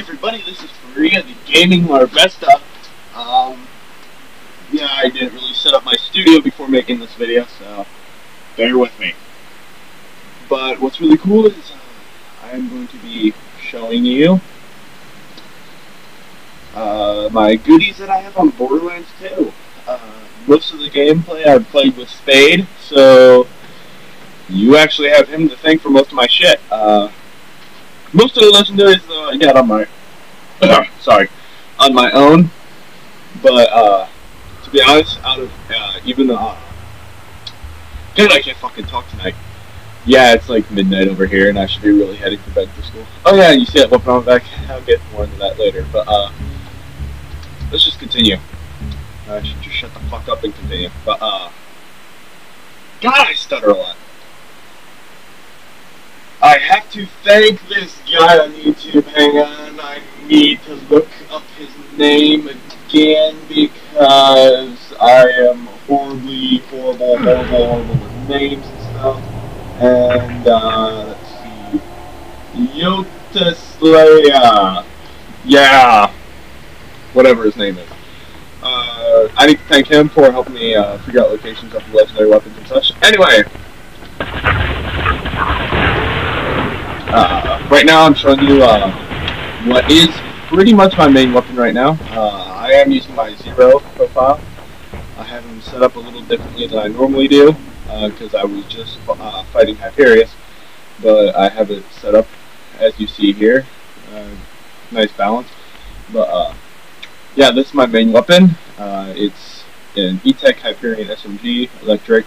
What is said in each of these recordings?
Everybody, this is Maria, the Gaming Larvesta. Um, yeah, I didn't really set up my studio before making this video, so bear with me. But what's really cool is uh, I am going to be showing you uh, my goodies that I have on Borderlands 2. Uh, most of the gameplay I've played with Spade, so you actually have him to thank for most of my shit. Uh, most of the legendaries though I got on my sorry on my own, but uh, to be honest, out of uh, even uh, God, I can't fucking talk tonight. Yeah, it's like midnight over here, and I should be really heading to bed for school. Oh yeah, you see that weapon on back? I'll get more into that later, but uh, let's just continue. I should just shut the fuck up and continue. But uh, God, I stutter a lot. I have to thank this guy on YouTube. Hang on, I need to look up his name again because I am horribly, horrible, horrible, horrible with names and stuff. And, uh, let's see. Yoteslaya. Yeah. Whatever his name is. Uh, I need to thank him for helping me uh, figure out locations of legendary weapons and such. Anyway, right now I'm showing you uh, what is pretty much my main weapon right now. Uh, I am using my Zero profile. I have him set up a little differently than I normally do because uh, I was just uh, fighting Hyperius, but I have it set up as you see here. Uh, nice balance. But yeah, this is my main weapon. it's an E-Tech Hyperion SMG electric.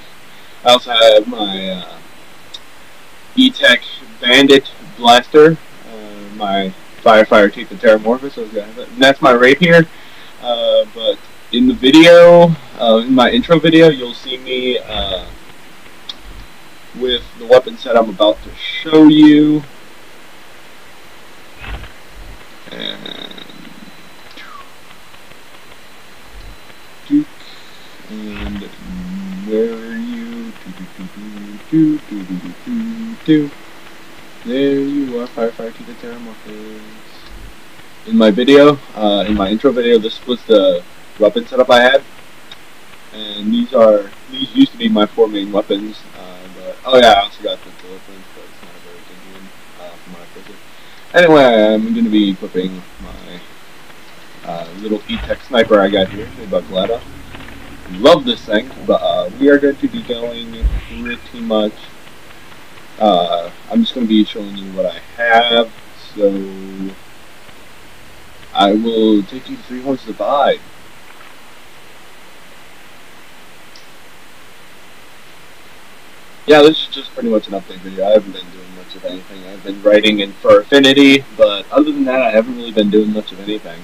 I also have my E-Tech Bandit Blaster, uh, my Firefire Teeth of Terramorphous, and that's my rapier. Uh, but in the video, uh, in my intro video, you'll see me uh, with the weapon set I'm about to show you. And Duke, and where are you? Do Do, do, do, do, do, do, do. There you are, Firefighter to the Terramorphous. In my video, uh, in my intro video, this was the weapon setup I had. And these are, these used to be my four main weapons. Uh, but, oh yeah, I also got the Deliverance, but it's not a very good one uh, from what Anyway, I'm going to be equipping my uh, little E-Tech sniper I got here, the Bugletta. Love this thing, but uh, we are going to be going pretty much uh, I'm just going to be showing you what I have, so I will take you to Three Horns to buy. Yeah, this is just pretty much an update video. I haven't been doing much of anything. I've been writing in for Affinity, but other than that, I haven't really been doing much of anything.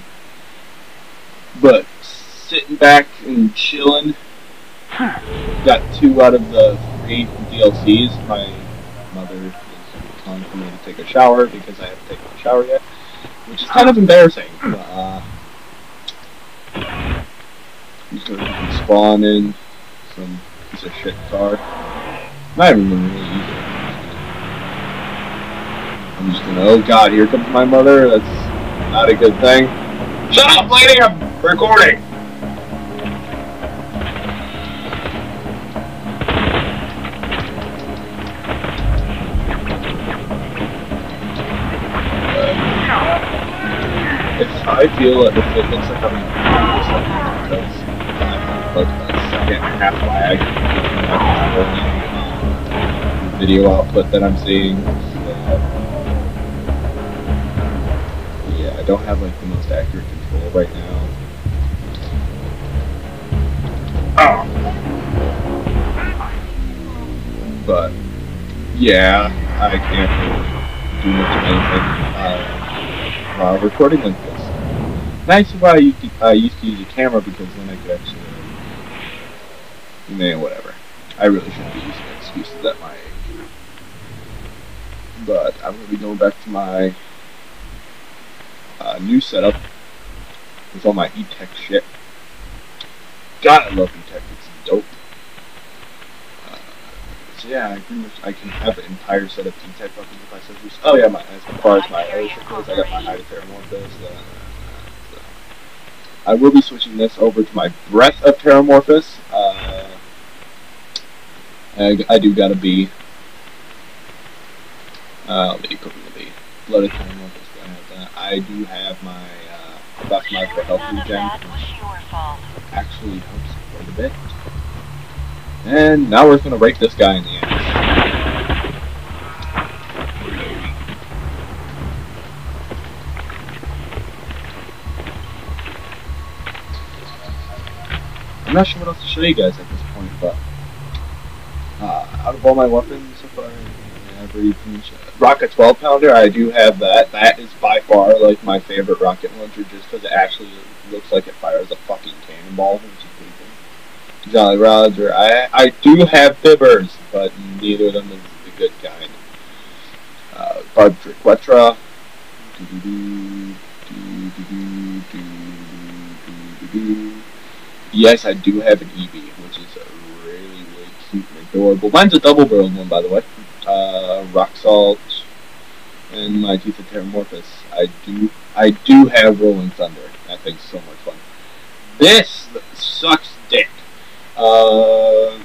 But sitting back and chilling. Got two out of the three DLCs. My is telling for me to take a shower because I haven't taken a shower yet, which is kind of embarrassing. But, uh, I'm gonna spawn in some piece of shit car. I haven't even really easy. I'm just gonna, oh god, here comes my mother. That's not a good thing. Shut up, lady! I'm recording! I feel that if it looks like I'm like a second half lag the video output that I'm seeing. So, yeah, I don't have like the most accurate control right now. Oh. But yeah, I can't do much of anything uh, while recording like nice why you uh, used to use a camera because then I could actually, man, whatever. I really shouldn't be using excuses at my age. But I'm going to be going back to my uh, new setup with all my E-Tech shit. God, I love E-Tech. It's dope. Uh, so yeah, I pretty much I can have an entire set of T-type weapons if I so choose. Oh yeah, my, as far as my other shit I got my of Terramorphous. Uh. I will be switching this over to my Breath of Terramorphous. Uh, I, I do got a B. Uh, let me put in the B. Blood of Terramorphous. I have that. I do have my uh, Buff Mark for Health Regen. Actually helps quite a bit. And now we're going to rake this guy in the ass. I'm not sure what else to show you guys at this point, but uh, out of all my weapons so far, every rocket 12 pounder, I do have that. That is by far like my favorite rocket launcher, just because it actually looks like it fires a fucking cannonball, which is pretty cool. Jolly Roger, I I do have fibbers, but neither of them is the good kind. Uh, Barb Triquetra. Yes, I do have an Eevee, which is really, really cute and adorable. Mine's a double-barreled one, by the way. Uh, Rock Salt and my Teeth of Terramorphous. I do, I do have Rolling Thunder. That thing's so much fun. This sucks dick. Uh,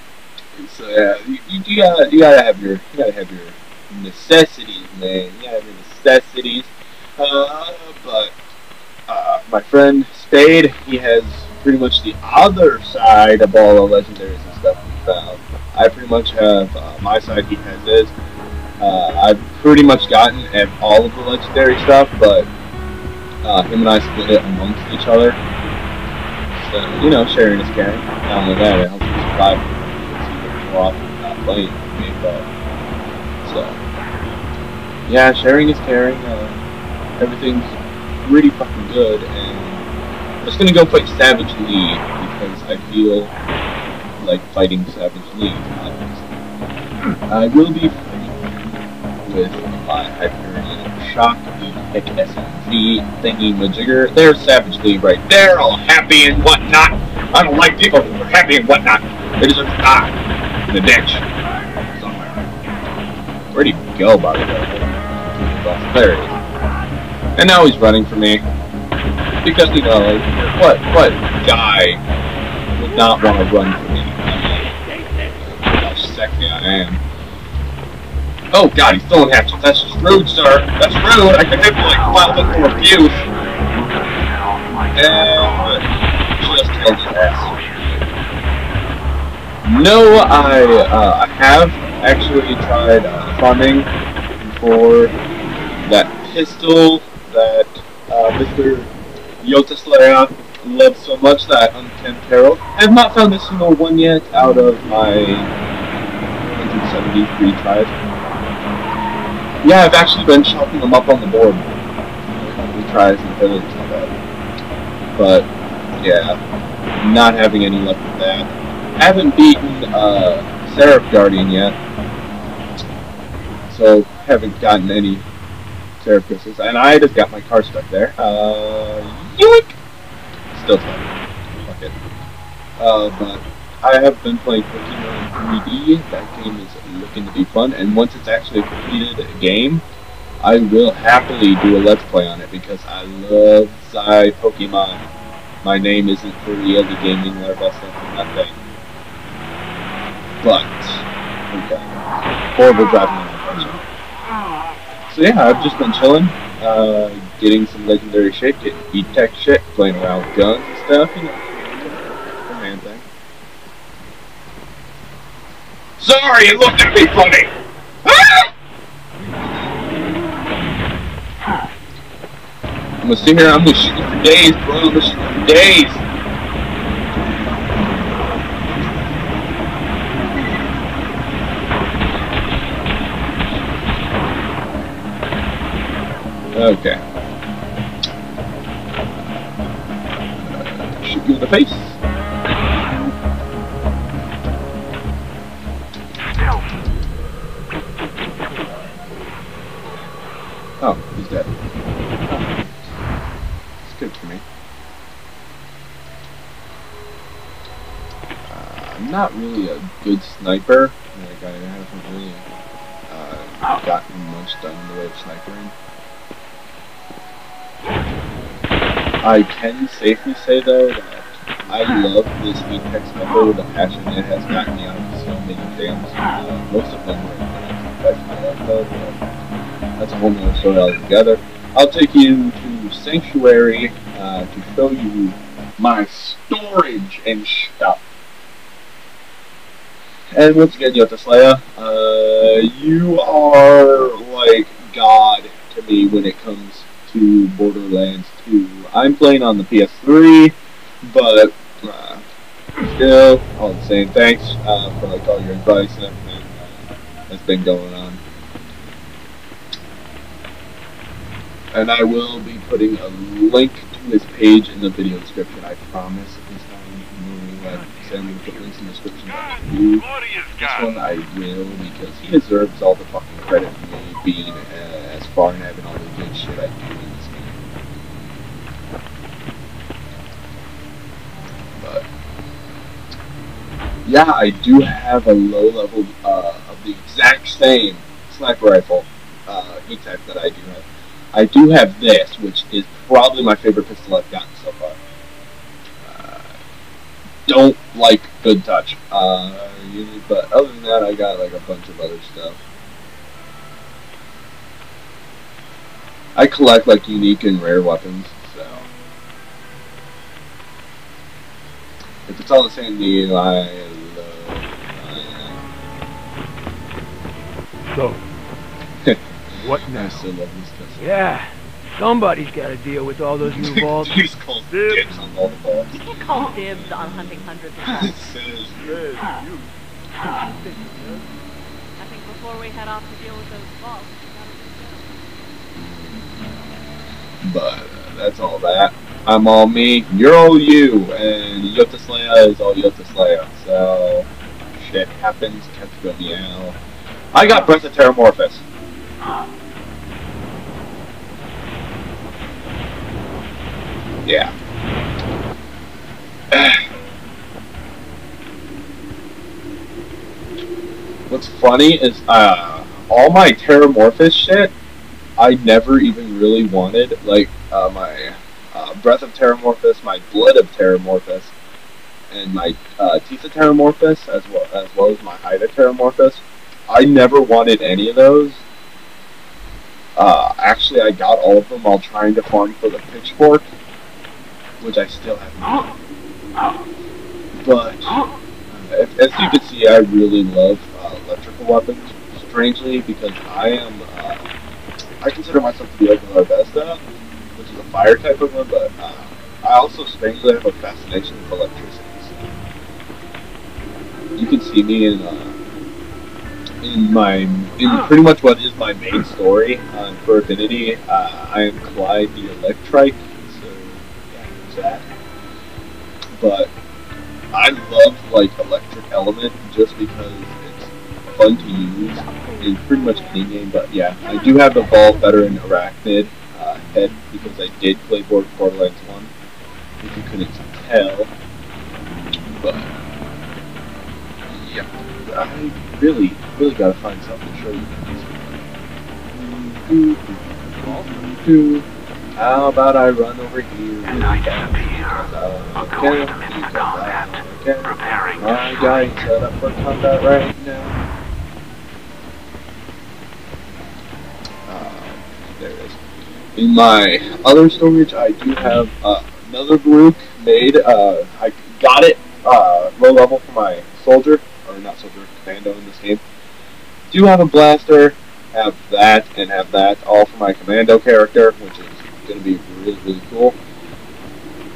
so yeah, you, you, gotta, you gotta have your, you gotta have your necessities, man. You gotta have your necessities. Uh, but uh, my friend Spade, he has pretty much the other side of all the legendaries and stuff we found. I pretty much have uh, my side, he has his. Uh, I've pretty much gotten at all of the legendary stuff, but uh, him and I split it amongst each other. So, you know, sharing is caring. Not only that, it helps me survive more often not playing with me, but so yeah, sharing is caring. Uh, everything's really fucking good, and I'm just gonna go fight Savage Lee because I feel like fighting Savage Lee. I will be with my Hyperion Shock Epic SMG thingy majigger. There's Savage Lee right there, all happy and whatnot. I don't like people who are happy and whatnot. They deserve to die in the ditch. Where'd he go, by the way? There he is. And now he's running for me. Because, you know, like, what, what guy would not want to run for me? How sexy I am. Oh god, he's throwing hatchets. That's just rude, sir. That's rude. I can hit like file it for abuse. Ass. No, I uh, have actually tried uh, farming for that pistol that uh, Mr. Yoteslaya love so much, that Unkempt Harold. I have not found a single one yet out of my 173 tries. Yeah, I've actually been chopping them up on the board. The tries and village. But, yeah, not having any luck with that. I Haven't beaten uh, Seraph Guardian yet. So, haven't gotten any Seraph Kisses. And I just got my car stuck there. Uh, yoink! Still stuck. Fuck it. Uh, but I have been playing Pokemon 3D. That game is looking to be fun, and once it's actually completed a completed game, I will happily do a Let's Play on it because I love Zai Pokemon. My name isn't for Yeldy Gaming Larvesta for nothing. But, okay. Horrible driving So yeah, I've just been chilling, uh, getting some legendary shit, getting E-Tech shit, playing around with guns and stuff, you know. Man thing. Sorry, it looked at me funny. I'm gonna sit here. I'm gonna shoot for days, bro. I'm gonna shoot for days. Okay. Shoot you in the face. Oh, he's dead. It's good for me. Uh, I'm not really a good sniper. Like I haven't really uh, gotten much done in the way of snipering. I can safely say though that I love this Apex method with a passion. It has gotten me of so many jams. Uh, most of them were professional that's a whole nother story altogether. I'll take you to Sanctuary uh, to show you my storage and stuff. And once again, Yoteslaya, uh, you are like God to me when it comes to Borderlands 2. I'm playing on the PS3, but uh, still, all the same, thanks uh, for like all your advice and everything uh, that's been going on. And I will be putting a link to his page in the video description, I promise. This time, normally I say I'm going to put links in the description. This one I will, because he deserves all the fucking credit for me being uh, as far and having all the good shit I do in this game. But, yeah, I do have a low level uh, of the exact same sniper rifle uh, E-Tech that I do have. I do have this, which is probably my favorite pistol I've gotten so far. Uh, don't like Good Touch, uh, but other than that, I got like a bunch of other stuff. I collect like unique and rare weapons, so if it's all the same you, I So, what I now? still love this stuff. Yeah, somebody's got to deal with all those new vaults. He's called dibs on all the balls. You can't call dibs on hunting hundreds of It times. says, I think before we head off to deal with those vaults, we gotta but uh, that's all that. I'm all me, you're all you, and Yoteslaya is all Yoteslaya. So, shit happens, cats go meow. I got Breath of Terramorphous. Yeah. What's funny is, uh, all my Terramorphous shit, I never even really wanted. Like, uh, my uh, Breath of Terramorphous, my Blood of Terramorphous, and my uh, Teeth of Terramorphous, as well as well as my Hide of Terramorphous. I never wanted any of those. Uh, actually, I got all of them while trying to farm for the Pitchfork, which I still haven't. But uh, as, as you can see, I really love uh, electrical weapons. Strangely, because I am, uh, I consider myself to be like the Besta, which is a fire type of one, but uh, I also strangely have a fascination with electricity. So you can see me in uh, in my in pretty much what is my main story uh, for Affinity. Uh, I am Clyde the Electrike, so yeah, there's that. But I love like Electric Element just because it's fun to use in pretty much any game. But yeah, I do have the Vault Veteran Arachnid uh, head because I did play Border Borderlands 1, if you couldn't tell. But yeah, I really, really gotta find something to show you. How about I run over here? The knights appear. A ghost of instant combat. Preparing to My guy set up for combat right now. Uh, there it is. In my other storage, I do have uh, another Baruch made. Uh, I got it uh, low level for my soldier, or not soldier, commando in this game. Do have a blaster, have that, and have that all for my commando character, which is going to be really, really cool.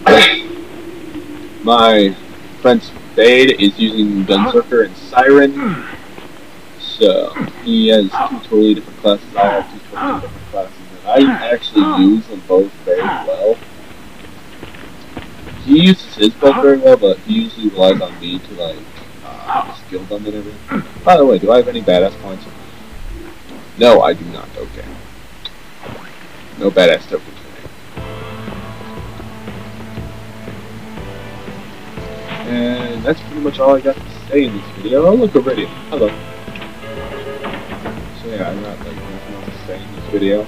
my friend Spade is using Gunzerker and Siren. So he has two totally different classes. I have two totally different classes, and I actually use them both very well. He uses his build very well, but he usually relies on me to like them and everything. By the way, do I have any badass points? No, I do not. Okay. No badass tokens for me. And that's pretty much all I got to say in this video. Oh, look, radio. Hello. So yeah, I'm not like nothing else to say in this video.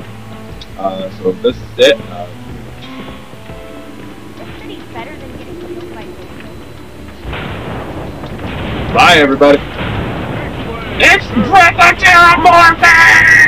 Uh, so this is it. Uh, bye, everybody. It's Brother Terramorphin!